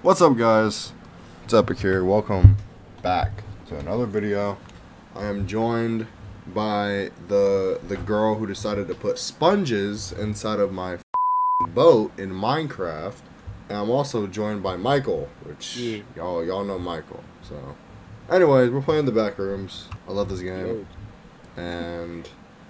What's up guys? It's Epic here. Welcome back to another video. I am joined by the the girl who decided to put sponges inside of my boat in Minecraft. And I'm also joined by Michael, which y'all y'all know Michael. So anyways, we're playing the back rooms. I love this game. And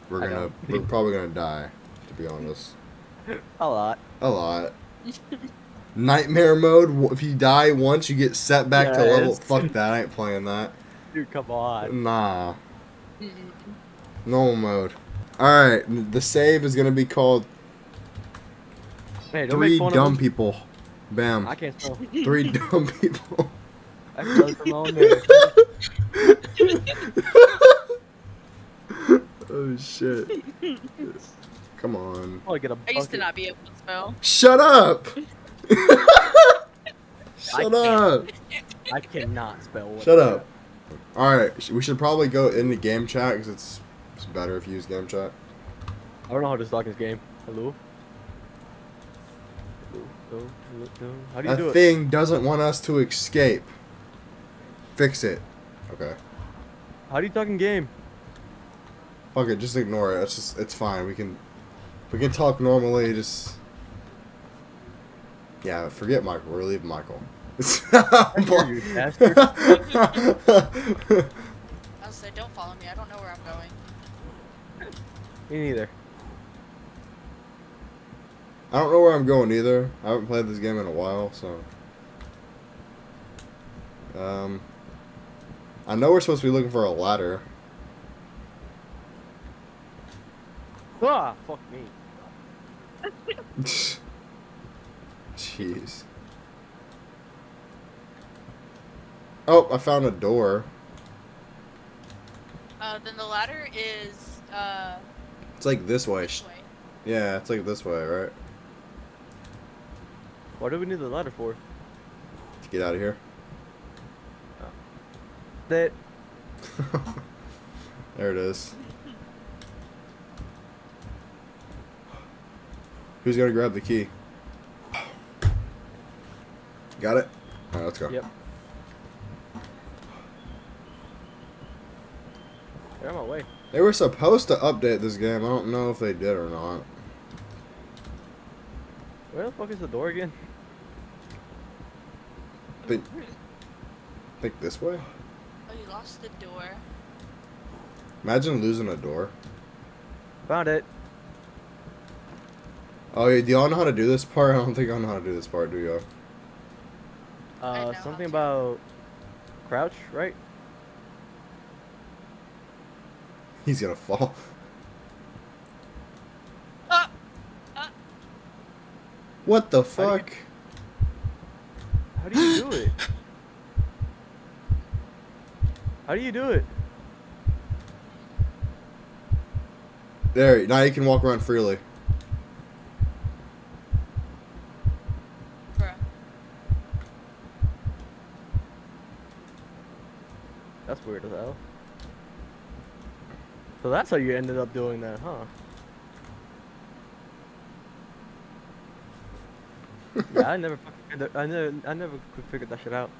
we're gonna we're probably gonna die, to be honest. A lot. A lot. Nightmare mode. If you die once, you get set back to level. Fuck that. I ain't playing that. Dude, come on. Nah. Mm-hmm. Normal mode. Alright, the save is gonna be called Hey, don't Three make fun Dumb of People. Bam. I can't spell. Three Dumb People. I can spell from on there. oh shit. Come on. I get a I used to not be able to spell. Shut up! Shut can't. up! I cannot spell. Shut up. Alright, we should probably go into game chat because it's, it's better if you use game chat. I don't know how to start this game. Hello? Hello? Hello? Hello? Hello? How do you That do it? thing doesn't want us to escape. Fix it. Okay. How do you talk in game? Fuck it, just ignore it. It's just it's fine. We can we can talk normally, just Yeah, forget Michael. We're leaving Michael. I hear you, bastard. I was say, don't follow me. I don't know where I'm going. Me neither. I don't know where I'm going either. I haven't played this game in a while, so um I know we're supposed to be looking for a ladder. Ah, fuck me. Jeez. Oh, I found a door. Uh, then the ladder is uh It's like this way. this way. Yeah, it's like this way, right? What do we need the ladder for? To get out of here. That. there it is. Who's gonna grab the key? Got it? Alright, let's go. Yep. Get out of my way. They were supposed to update this game. I don't know if they did or not. Where the fuck is the door again? Think, think this way? Oh, you lost the door. Imagine losing a door. Found it. Oh, yeah, do y'all know how to do this part? I don't think I know how to do this part, do y'all? I know Uh, something about crouch, right? He's gonna fall. Uh, uh, What the How do you- fuck? How do you do it? How do you do it? There, now you can walk around freely. bruh. That's weird as hell. So that's how you ended up doing that, huh? yeah, I never, fucking I never, I never could figure that shit out.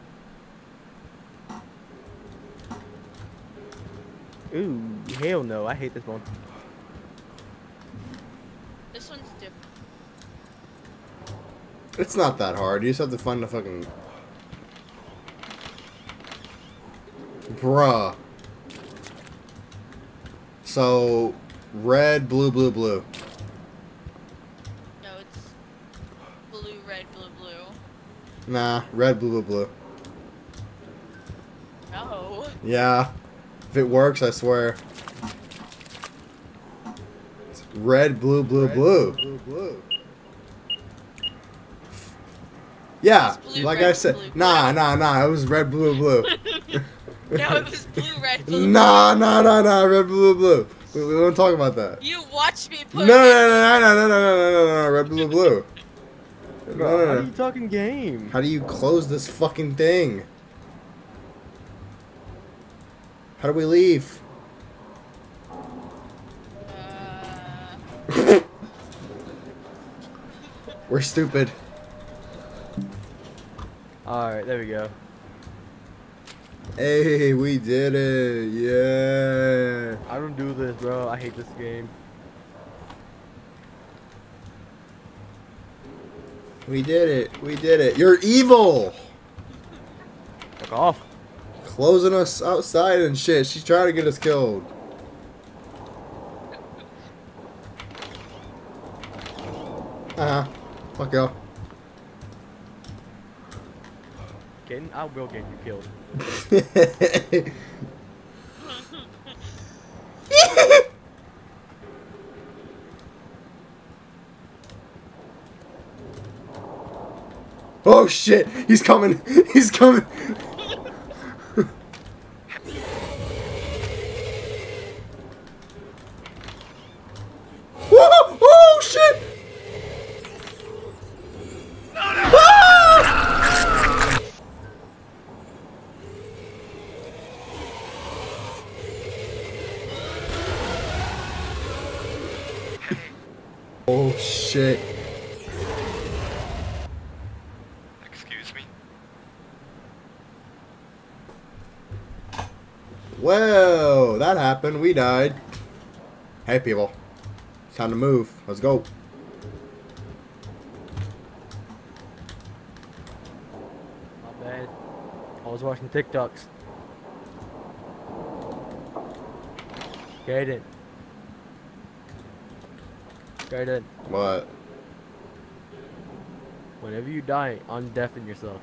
Ooh, hell no! I hate this one. This one's different. It's not that hard. You just have to find the fucking. Bruh. So, red, blue, blue, blue. No, it's blue, red, blue, blue. Nah, red, blue, blue, blue. No. Yeah. If it works, I swear. It's red, blue, blue, blue. blue, blue. Yeah, blue, like red, I said, blue, nah, blue. nah, nah. It was red, blue, blue. no, it was blue, red, blue. nah, nah, nah, nah. Red, blue, blue. We, we don't talk about that. You watch me No, put no, it. no, no, no, no, no, no, no, no, no. Red, blue, blue. No, Bro, no, how no. do you talking game? How do you close this fucking thing? How do we leave? Uh, We're stupid. Alright, there we go. Hey, we did it. Yeah. I don't do this, bro. I hate this game. We did it. We did it. You're evil. Fuck off. Closing us outside and shit. She's trying to get us killed. Uh huh. Fuck y'all. Caden, I will get you killed. oh shit! He's coming! He's coming! Whoa! Oh shit! Ah! Oh shit. Excuse me. Well, that happened. We died. Hey, people. It's time to move. Let's go. Not bad. I was watching TikToks. Caden. Caden. What? Whenever you die, undeafen yourself.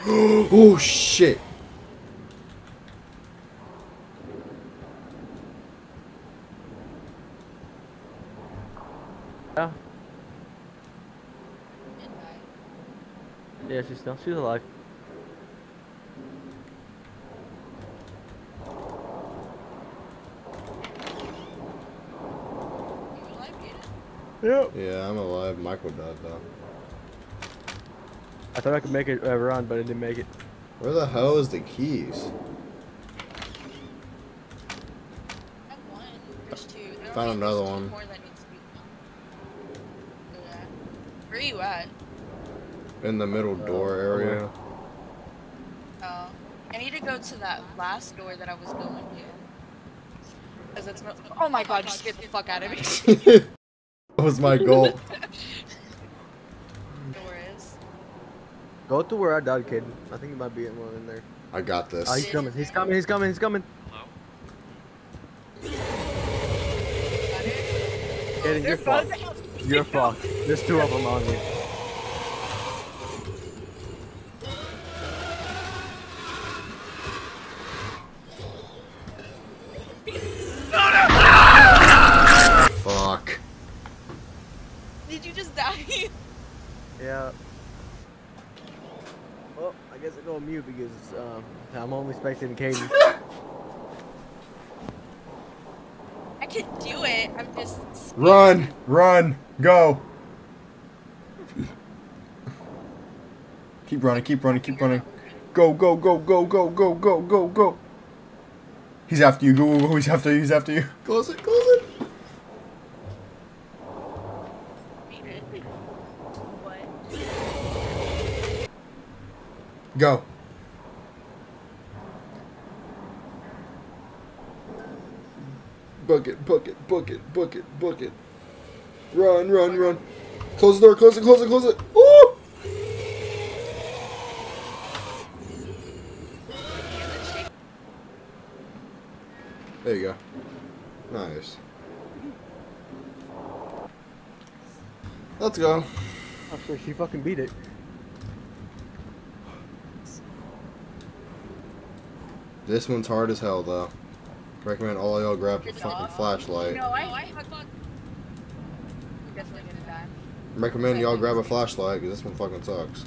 oh, shit. Yeah, Didn't I? yeah, she's still she's alive. You? Yep. Yeah, I'm alive. Michael died, though. I thought I could make it uh, run, but I didn't make it. Where the hell is the keys? I have one. There's two. There Found another one. more that needs to be done. Yeah. Where are you at? In the middle door Uh, area. Oh. I need to go to that last door that I was going to. Cause it's no- oh my god, you get the fuck out of me. that was my goal. door is. Go to where I died, Caden. I think he might be in one in there. I got this. Oh, he's coming. He's coming. He's coming. He's coming. Hello? Caden, you're fucked. You're fucked. There's two of them on you. Did you just die? Yeah. Well, I guess I go mute because um, I'm only spectating Caden. I can do it. I'm just. Run! Run! Go! keep running, keep running, keep running. Go, go, go, go, go, go, go, go, go. He's after you. Go, go, go. He's after you. He's after you. Close it, close it. Beat it. What? Go. Book it, book it, book it, book it, book it. Run, run, run. Close the door, close it, close it, close it. Ooh! There you go. Nice. Let's go. Actually, she fucking beat it. This one's hard as hell, though. Recommend all y'all grab a fucking flashlight. No, I, I fuck. I'm definitely gonna die. Recommend y'all grab a flashlight, because this one fucking sucks.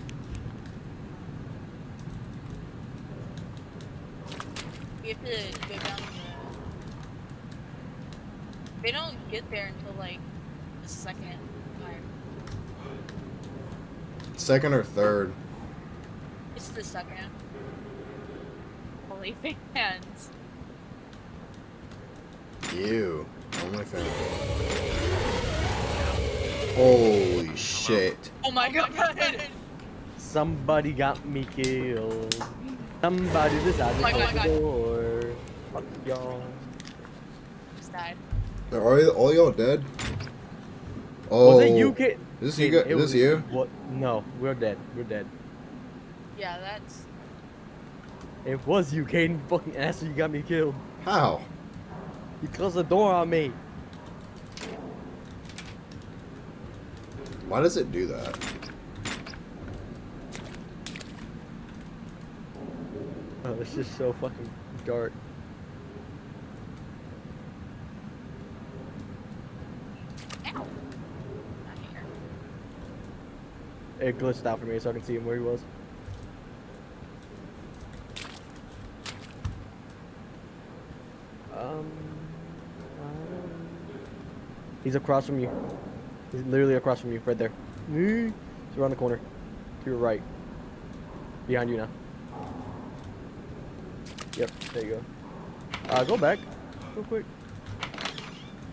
We have to go down. They don't get there until like the second time. Second or third. It's the second. Holy fans. you. Only family. Holy shit. Oh my oh god. Somebody got me killed. Somebody decided Oh my to God, the door. Fuck y'all. Just died. Are you, all y'all dead? Oh. Was it oh. you, Kate? Is this you? Caden, gu- it Is was- you? What? No, we're dead. We're dead. Yeah, that's. It was you, Caden. Fucking asshole, you got me killed. How? You closed the door on me. Why does it do that? Oh, it's just so fucking dark. Ow. Not here. It glitched out for me so I can see him where he was. Um, um, he's across from you. He's literally across from you, right there. He's around the corner. To your right. Behind you now. Yep, there you go. Uh, go back. Real quick.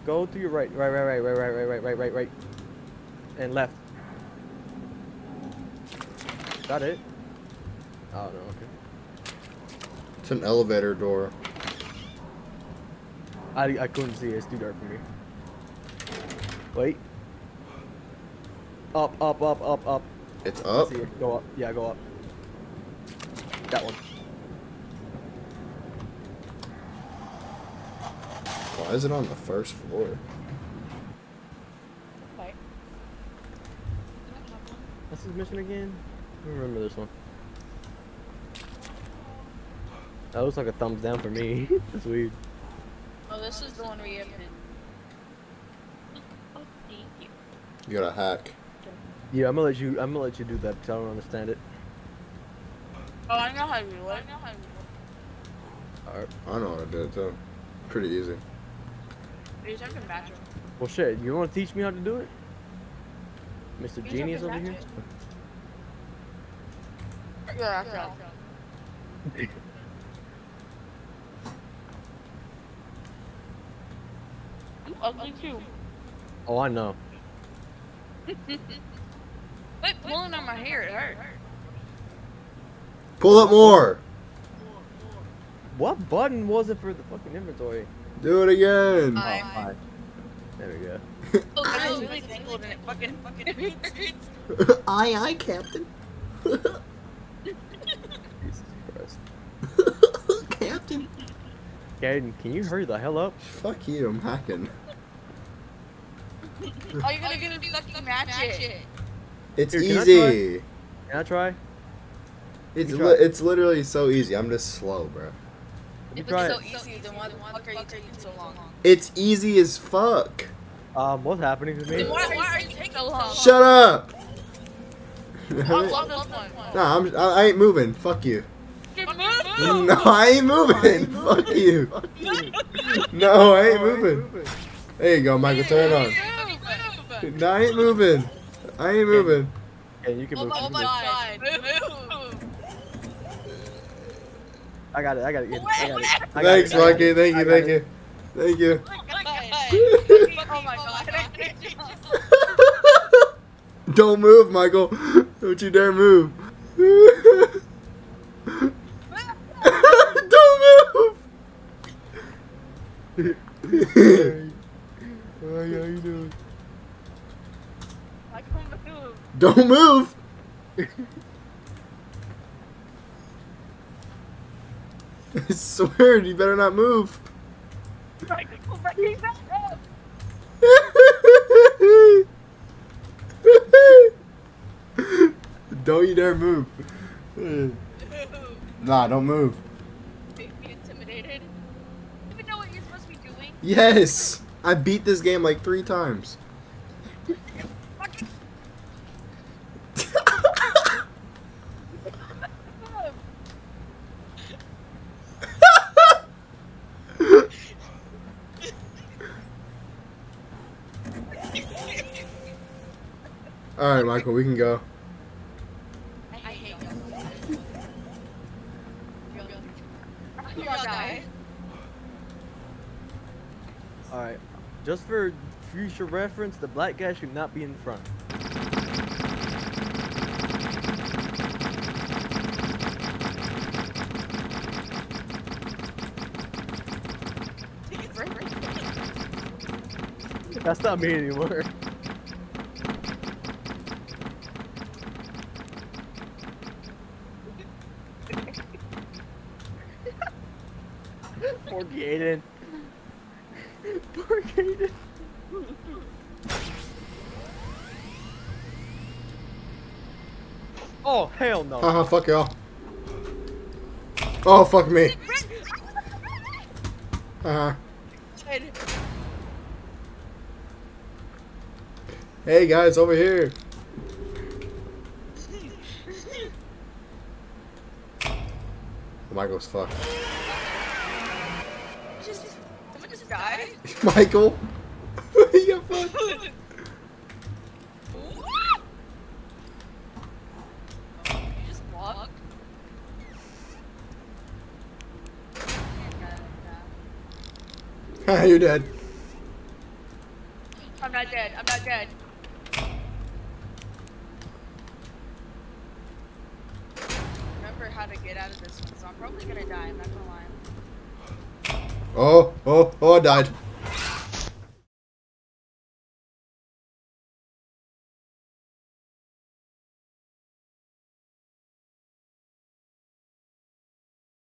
Go to your right. Right, right, right, right, right, right, right, right, right, right. And left. Got it? Oh, no, okay. It's an elevator door. I, I couldn't see it. It's too dark for me. Wait. Up, up, up, up, up. It's I up. See it. Go up. Yeah, go up. That one. Why is it on the first floor? Okay. What's this mission again? I don't remember this one. That looks like a thumbs down for me. That's weird. This is the one where you have to. Oh, thank you. You got a hack. Yeah, I'm gonna let you. I'm gonna let you do that because I don't understand it. Oh, I know how to do it. I know how to do it. Alright. I know how to do it too. Pretty easy. Are you talking bathroom? Well, shit. You want to teach me how to do it, Mr. Are Genius over talking here? bathroom? Yeah, okay. You ugly too. Oh, I know. Quit pulling on my hair, it hurt. Pull up more. What button was it for the fucking inventory? Do it again. I- Oh, hi. There we go. Oh, I was really tangled and it fucking fucking hurts. aye, aye, Captain. Caden, can you hurry the hell up? Fuck you. I'm hacking. Oh, you're gonna, you're gonna fucking match it. It's Here, can I easy. Can I try? It's li- it's literally so easy. I'm just slow, bro. Let me If try it's it. so easy, then why the fuck are you taking so long? It's easy as fuck. Um, what's happening to me? Why, why are you taking so long? Shut up. I love this one. Nah, I'm, I, I ain't moving. Fuck you. Move, No, I ain't moving. Fuck you. No, I ain't moving. There you go, Michael. Turn it on. No, I ain't moving. I ain't moving. Yeah, you can Oh move. you my god. Move. I got it. I got it. I got it. I got Thanks, it, I got Mikey. Thank you. Thank you. Thank you. Oh my god. Oh Don't move, Michael. Don't you dare move. Don't move. Hey, how you doing? I can't move. Don't move. I swear, you better not move. I can back up. don't you dare move. Nah, don't move. Make me intimidated. You even know what you're supposed to be doing? Yes! I beat this game like three times. Alright, Michael, we can go. I hate you. You're gonna die. Alright. Just for future reference, the black guy should not be in front. That's not me anymore. Poor Caden. Poor Caden. Oh hell no! Haha, fuck y'all. Oh, fuck me. Haha. Hey guys, over here. Michael's fucked. Just, just. Michael? he got fucked. You just walked. Haha, You're dead. I'm not dead. I'm not dead. Remember how to get out of this one, so I'm probably gonna die. I'm not gonna lie. Oh, oh, oh, I died.